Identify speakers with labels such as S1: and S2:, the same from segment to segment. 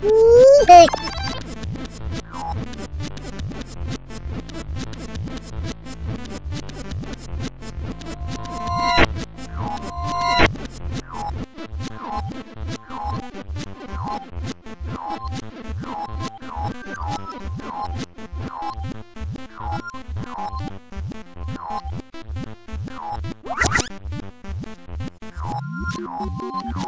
S1: Oh,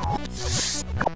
S1: Oh, my God.